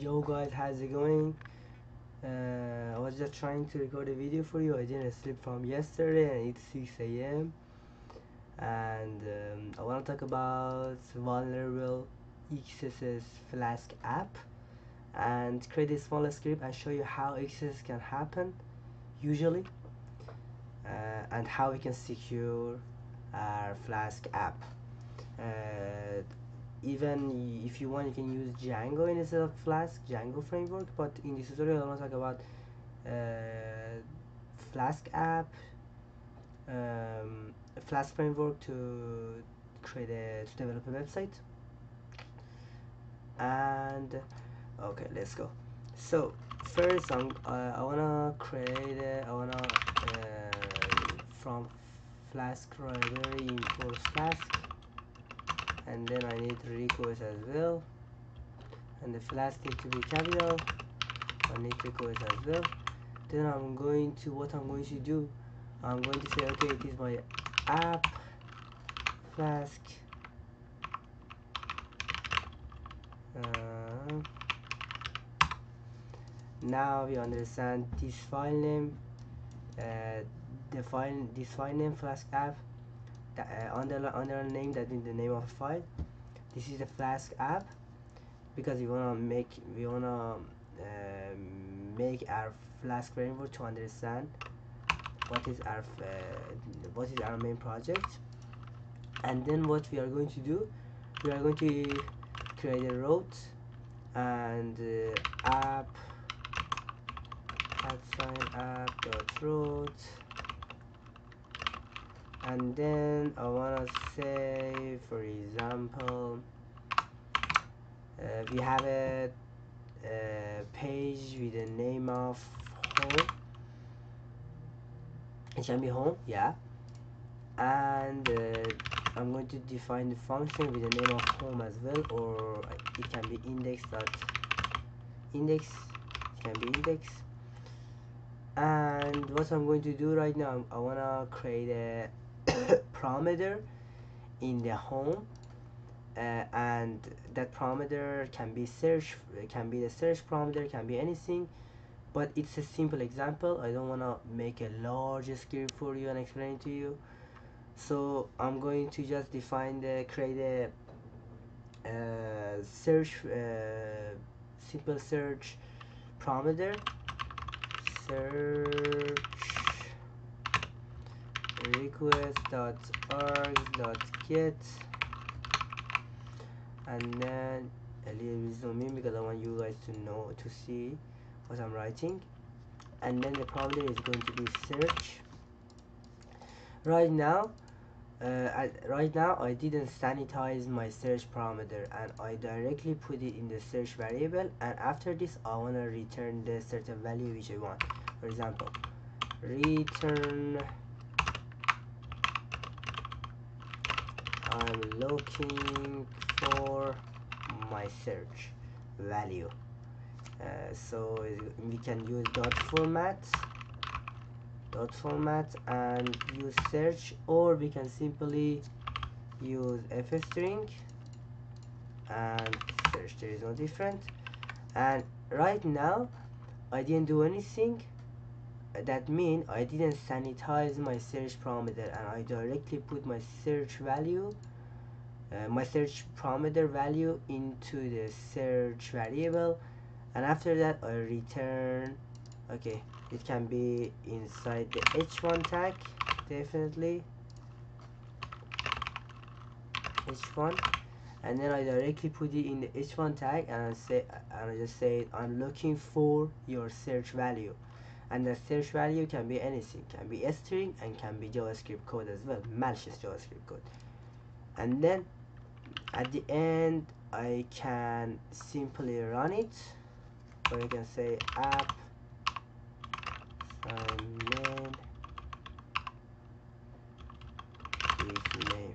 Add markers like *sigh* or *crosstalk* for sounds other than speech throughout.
yo guys how's it going. Uh, I was just trying to record a video for you. I didn't sleep from yesterday and it's 6 a.m and um, I want to talk about vulnerable XSS Flask app and create a small script and show you how XSS can happen usually uh, and how we can secure our Flask app. Uh, even if you want you can use Django instead of Flask Django framework but in this tutorial I want to talk about uh, Flask app um, Flask framework to create a to develop a website. And okay let's go. So first I'm, uh, I wanna create a, I wanna uh, from Flask library import Flask and then I need request as well. And the flask need to be capital I need request as well. Then I'm going to what I'm going to do I'm going to say okay it is my app flask. Uh, now we understand this file name uh, the file this file name flask app uh, under under name that means the name of file. This is the flask app because we want to make we want to uh, make our flask framework to understand what is our uh, what is our main project. And then what we are going to do we are going to create a route and uh, app at sign app dot route and then I want to say for example uh, we have a, a, page with the name of home it can be home yeah. And uh, I'm going to define the function with the name of home as well or it can be index dot index. It can be index. And what I'm going to do right now I want to create a *coughs* parameter in the home uh, and that parameter can be search can be the search parameter can be anything but it's a simple example. I don't want to make a large script for you and explain to you. So I'm going to just define the create a uh, search uh, simple search parameter. Search request.arg.get and then a little bit zoom in because I want you guys to know to see what I'm writing. And then the problem is going to be search. Right now uh, I, right now I didn't sanitize my search parameter and I directly put it in the search variable. And after this I want to return the certain value which I want. For example return I'm looking for my search value. Uh, so we can use dot format dot format and use search or we can simply use f string and search. There is no different and right now I didn't do anything that mean I didn't sanitize my search parameter and I directly put my search value uh, my search parameter value into the search variable. And after that I return okay it can be inside the h1 tag definitely. H1 and then I directly put it in the h1 tag and I say and I just say I'm looking for your search value and the search value can be anything. Can be a string and can be javascript code as well. Malicious javascript code. And then at the end I can simply run it. Or you can say app sign name is name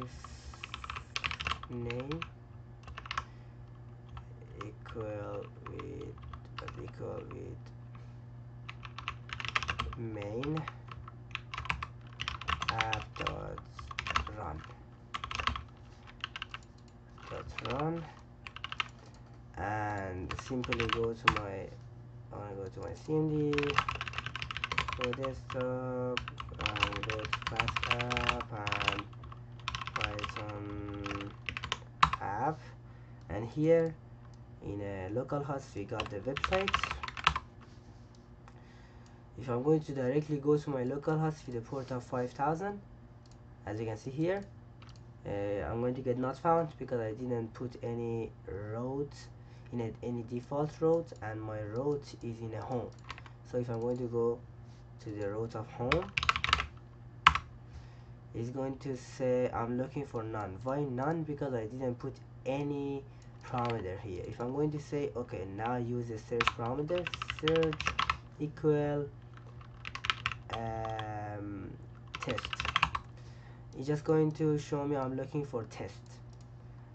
if name equal with equal with main app dot run and simply go to my I go to my CMD go desktop and go to fast app and Python app. And here in a localhost we got the website. If I'm going to directly go to my localhost with the port of 5000 as you can see here uh, I'm going to get not found because I didn't put any route in a, any default route and my route is in a home. So if I'm going to go to the route of home it's going to say I'm looking for none. Why none? Because I didn't put any parameter here. If I'm going to say okay now use the search parameter search equal um, test. It's just going to show me I'm looking for test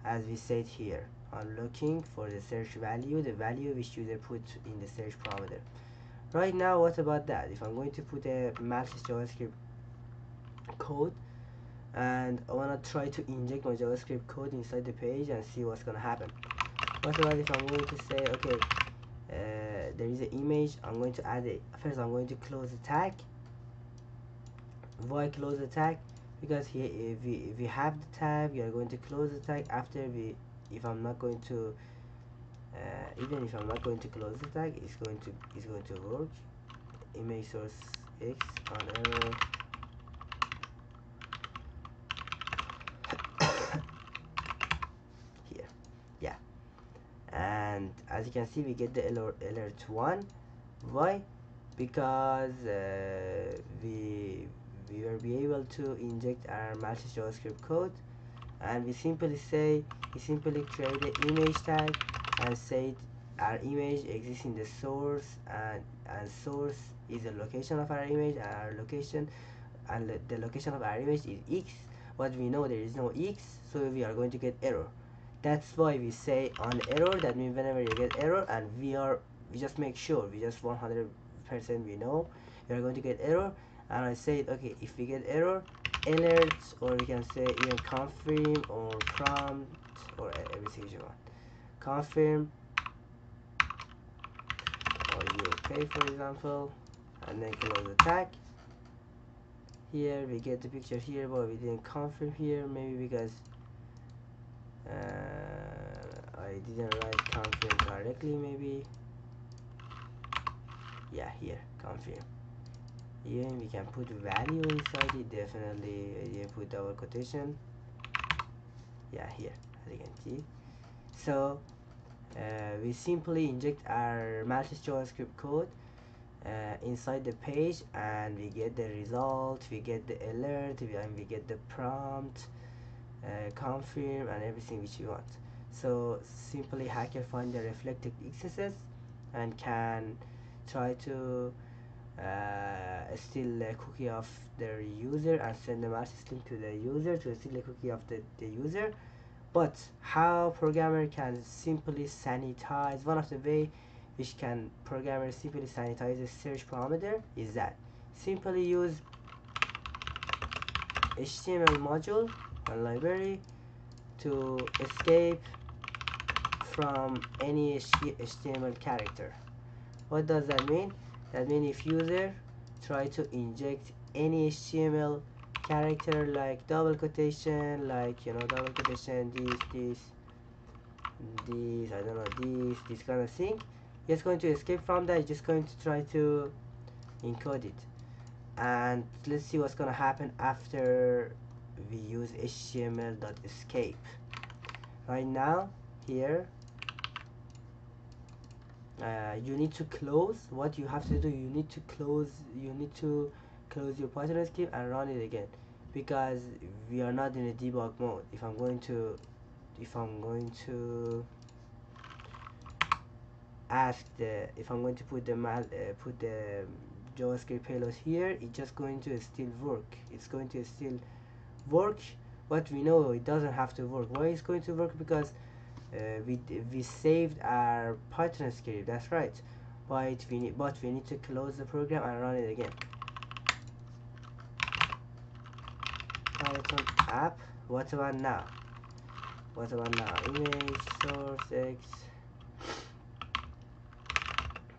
as we said here I'm looking for the search value the value which user put in the search parameter. Right now what about that? If I'm going to put a malicious JavaScript code and I want to try to inject my JavaScript code inside the page and see what's gonna happen. What about if I'm going to say okay uh, there is an image I'm going to add it. First I'm going to close the tag. Why close the tag because here if we, if we have the tag we are going to close the tag. After we if I'm not going to uh, even if I'm not going to close the tag it's going to it's going to work. Image source x on error. *coughs* Here. Yeah. And as you can see we get the alert, alert 1 why? Because uh, we we will be able to inject our malicious JavaScript code. And we simply say we simply create the image tag and say our image exists in the source and and source is the location of our image and our location and the location of our image is x. But we know there is no x so we are going to get error. That's why we say on error that means whenever you get error and we are we just make sure we just 100 percent we know we are going to get error. And I said okay if we get error alerts or we can say even confirm or prompt or everything you want confirm. Or you okay for example? And then close the tag. Here we get the picture here but we didn't confirm here. Maybe because uh, I didn't write confirm correctly maybe. Yeah here confirm. Even we can put value inside it definitely. You put our quotation. Yeah here can see so uh, we simply inject our malicious JavaScript code uh, inside the page and we get the result we get the alert and we get the prompt uh, confirm and everything which you want. So simply hacker find the reflected XSS and can try to uh, steal a cookie of their user and send a malicious link to the user to steal a cookie of the, the user but how programmer can simply sanitize one of the way which can programmer simply sanitize the search parameter is that simply use HTML module and library to escape from any HTML character. What does that mean? That means if user try to inject any HTML character like double quotation like you know double quotation this this this I don't know this this kind of thing. Just going to escape from that just going to try to encode it. And let's see what's gonna happen after we use html.escape right now here uh, you need to close. What you have to do you need to close you need to close your python script and run it again. Because we are not in a debug mode. If i'm going to if i'm going to ask the if i'm going to put the mal uh, put the javascript payload here it's just going to still work. It's going to still work but we know it doesn't have to work. Why it's going to work? Because uh, we we saved our python script. That's right. But we need but we need to close the program and run it again python app. What about now? What about now? Image source x.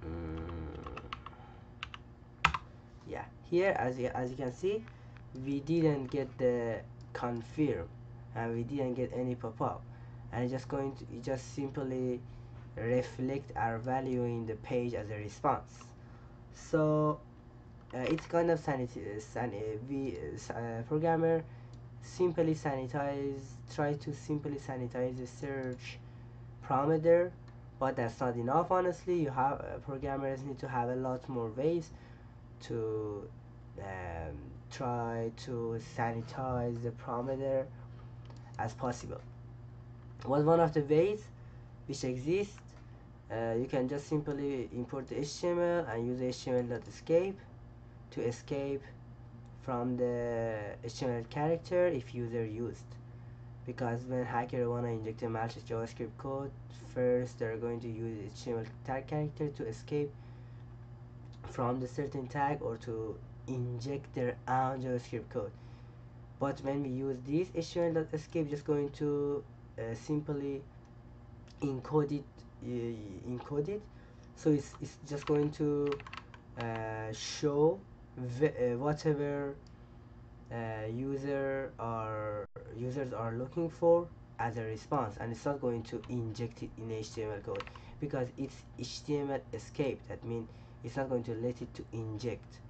Mm. yeah here as you, as you can see we didn't get the confirm and we didn't get any pop-up. And it's just going to it just simply reflect our value in the page as a response. So uh, it's kind of sanity san we uh, programmer simply sanitize try to simply sanitize the search parameter but that's not enough honestly. You have uh, programmers need to have a lot more ways to um, try to sanitize the parameter as possible. Was one of the ways which exists uh, you can just simply import the HTML and use HTML.escape to escape from the HTML character if user used. Because when hacker wanna inject a malicious JavaScript code first they're going to use HTML tag character to escape from the certain tag or to inject their own JavaScript code. But when we use this HTML.escape just going to uh, simply encode it uh, encode it. So it's, it's just going to uh, show whatever uh, user or users are looking for as a response and it's not going to inject it in HTML code because it's HTML escape. That means it's not going to let it to inject.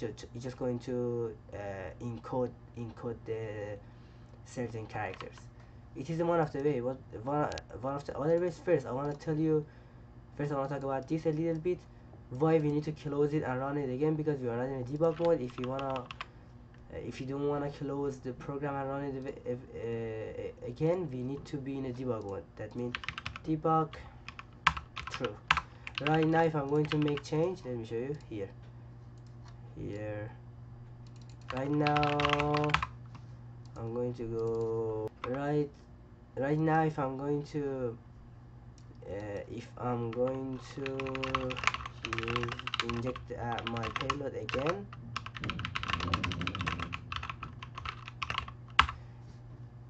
It's just going to uh, encode encode the certain characters. It is one of the way. What one, one of the other ways. First i want to tell you first i want to talk about this a little bit why we need to close it and run it again? Because we are not in a debug mode. If you wanna uh, if you don't want to close the program and run it uh, again we need to be in a debug mode. That means debug true. Right now if i'm going to make change let me show you here. Here. Right now i'm going to go right right now if i'm going to uh, if i'm going to inject uh, my payload again.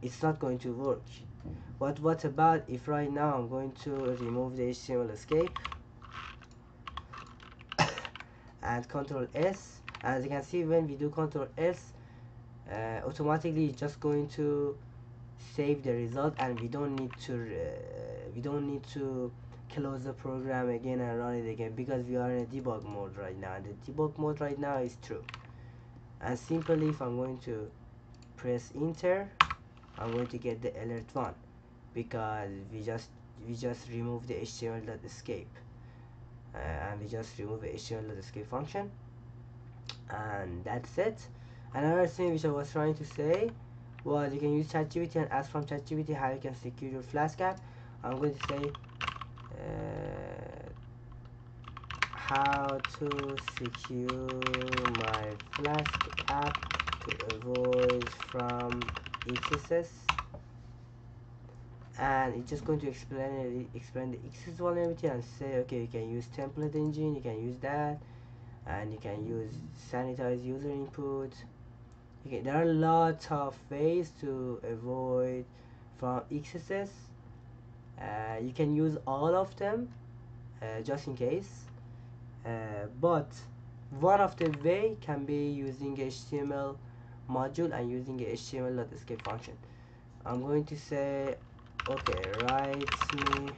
It's not going to work. But what about if right now I'm going to remove the HTML escape? *coughs* And control S. As you can see when we do control S uh, automatically it's just going to save the result and we don't need to uh, we don't need to close the program again and run it again because we are in a debug mode right now. The debug mode right now is true. And simply if I'm going to press enter I'm going to get the alert one because we just we just remove the html.escape uh, and we just remove the html.escape function. And that's it. Another thing which I was trying to say was you can use ChatGPT and ask from ChatGPT how you can secure your Flask app I'm going to say how to secure my Flask app to avoid from XSS and it's just going to explain it, explain the XSS vulnerability and say okay you can use template engine you can use that and you can use sanitize user input. Can, there are lots of ways to avoid from XSS uh, you can use all of them uh, just in case. Uh, but one of the way can be using HTML module and using a HTML.escape function. I'm going to say okay write me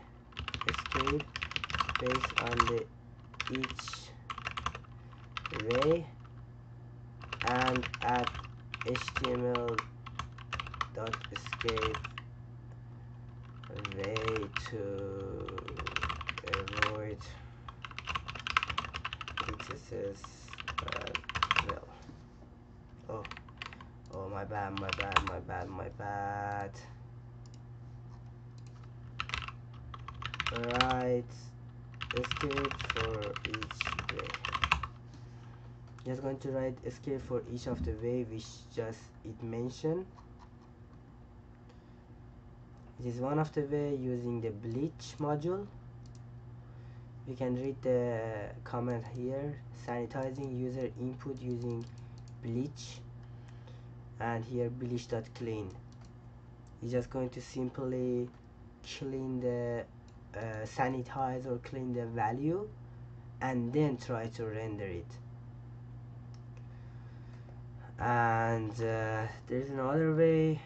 escape based on the each way and add HTML dot escape way to avoid XSS uh, well oh oh my bad my bad my bad my bad. Right escape for each way. Just going to write escape for each of the way which just it mentioned it is one of the way using the bleach module. We can read the comment here sanitizing user input using bleach. And here bleach.clean you're just going to simply clean the uh, sanitize or clean the value and then try to render it. And uh, there's another way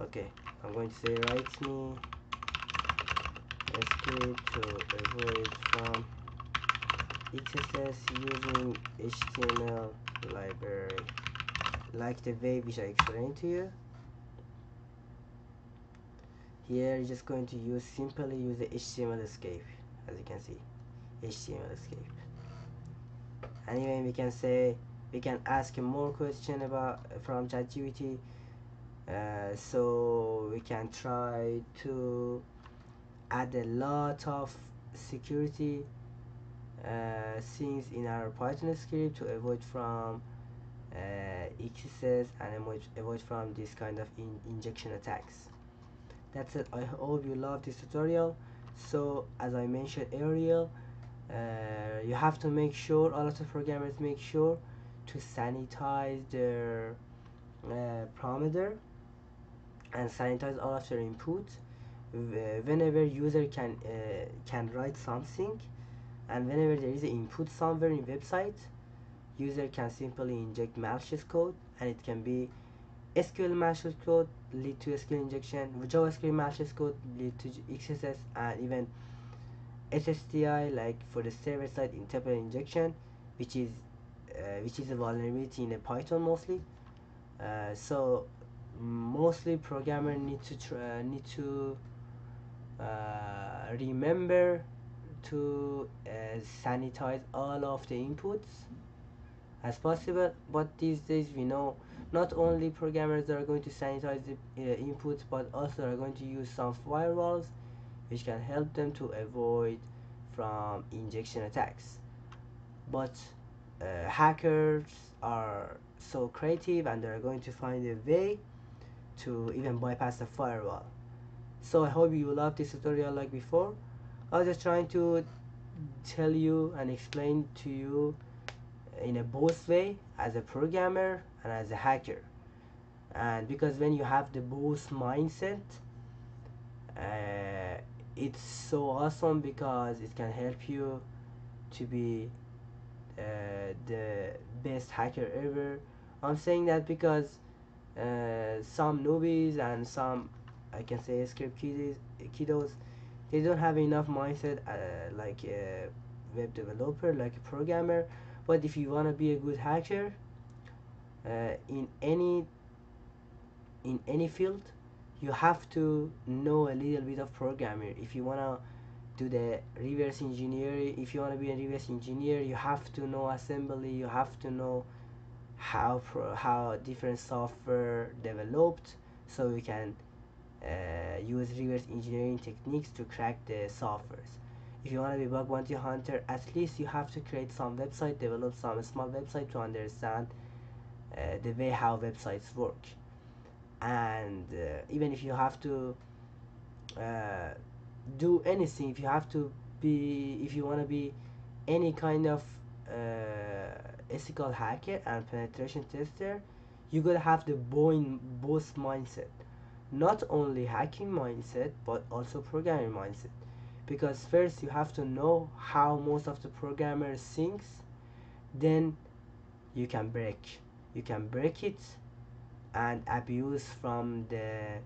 okay I'm going to say write me escape to avoid from XSS using HTML library. Like the way which I explained to you. Here you're just going to use simply use the HTML escape as you can see. HTML escape. Anyway we can say we can ask more question about from ChatGPT uh, so we can try to add a lot of security uh, things in our Python script to avoid from uh, XSS and avoid, avoid from this kind of in injection attacks. That's it. I hope you love this tutorial. So as I mentioned earlier uh, you have to make sure a lot of programmers make sure to sanitize their uh, parameter and sanitize all of their input. Whenever user can uh, can write something and whenever there is an input somewhere in website user can simply inject malicious code and it can be SQL malicious code lead to SQL injection JavaScript malicious code lead to XSS and even SSTI like for the server side interpreter injection which is uh, which is a vulnerability in a Python mostly. Uh, so mostly programmer need to try, need to uh, remember to uh, sanitize all of the inputs as possible. But these days we know not only programmers are going to sanitize the uh, inputs but also are going to use some firewalls which can help them to avoid from injection attacks. But uh, hackers are so creative and they're going to find a way to even bypass the firewall. So I hope you love this tutorial like before. I was just trying to tell you and explain to you in a both way as a programmer and as a hacker. And because when you have the both mindset uh, it's so awesome because it can help you to be uh, the best hacker ever. I'm saying that because uh, some newbies and some I can say script kiddies, kiddos they don't have enough mindset uh, like a web developer like a programmer. But if you want to be a good hacker uh, in any in any field you have to know a little bit of programming. If you want to do the reverse engineering if you want to be a reverse engineer you have to know assembly you have to know how pro how different software developed so you can uh, use reverse engineering techniques to crack the softwares. If you want to be bug bounty hunter at least you have to create some website develop some small website to understand uh, the way how websites work. And uh, even if you have to uh, do anything if you have to be if you want to be any kind of uh, ethical hacker and penetration tester you gotta have the both mindset. Not only hacking mindset but also programming mindset. Because first you have to know how most of the programmers thinks then you can break. You can break it and abuse from the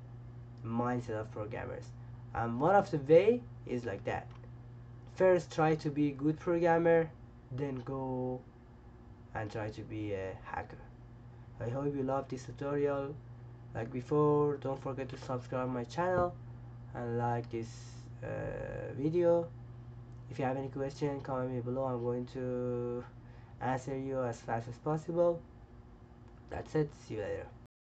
mindset of programmers. And one of the way is like that. First try to be a good programmer then go and try to be a hacker. I hope you love this tutorial. Like before don't forget to subscribe my channel and like this uh, video. If you have any question comment me below. I'm going to answer you as fast as possible. That's it. See you later